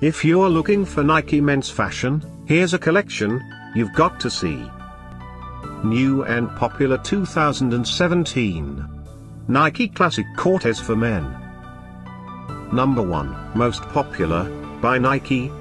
If you're looking for Nike men's fashion, here's a collection you've got to see. New and popular 2017 Nike Classic Cortez for Men. Number 1 Most popular by Nike.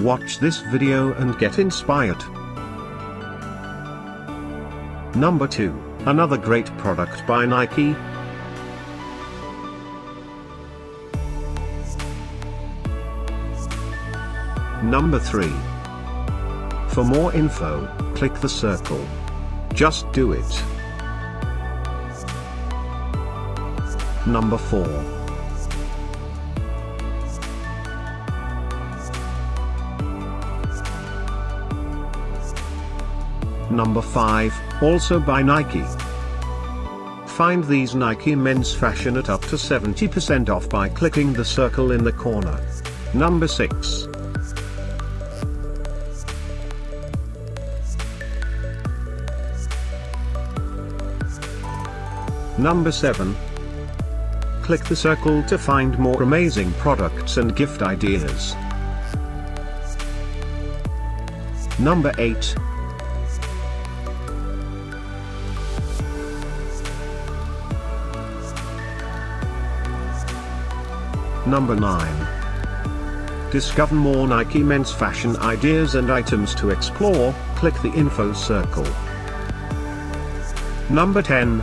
Watch this video and get inspired. Number 2 Another great product by Nike. Number 3. For more info, click the circle. Just do it. Number 4. Number 5, also by Nike. Find these Nike men's fashion at up to 70% off by clicking the circle in the corner. Number 6. Number 7. Click the circle to find more amazing products and gift ideas. Number 8. Number 9. Discover more Nike men's fashion ideas and items to explore, click the info circle. Number 10.